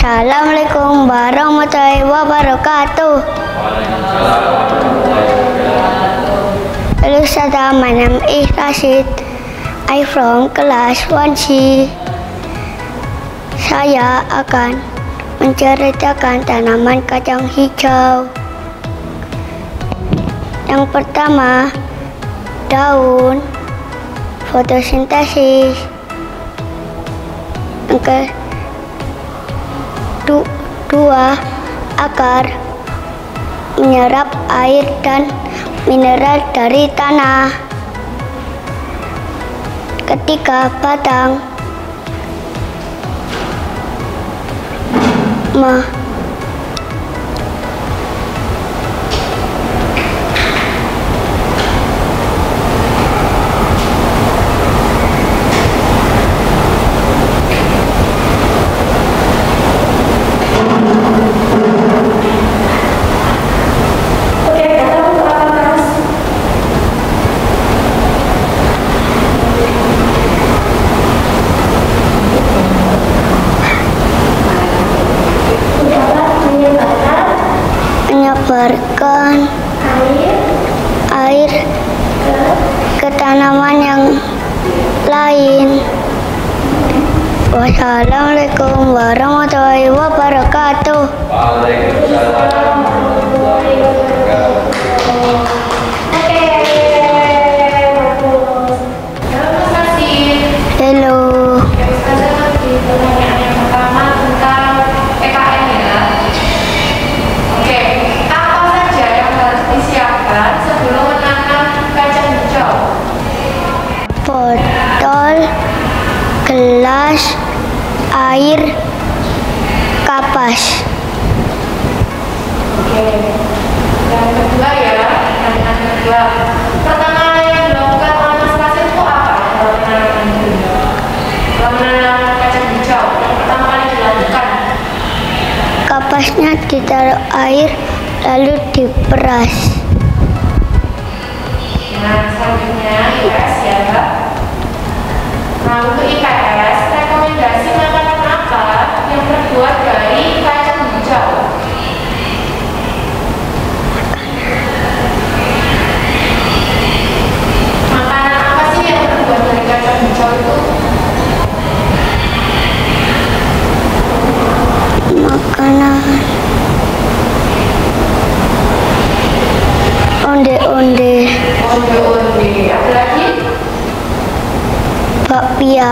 Assalamualaikum warahmatullahi wabarakatuh. Hello, Sada. My name is Rashid. I from kelas 1C. Saya akan menceritakan tanaman kacang hijau. Yang pertama, daun fotosintesis. Yang kedua, du, dua akar menyerap air dan mineral dari tanah. ketika batang. Ma Olá, kerasnya ditaruh air lalu diperas. Nah, selanjutnya ya, kita siap bakpia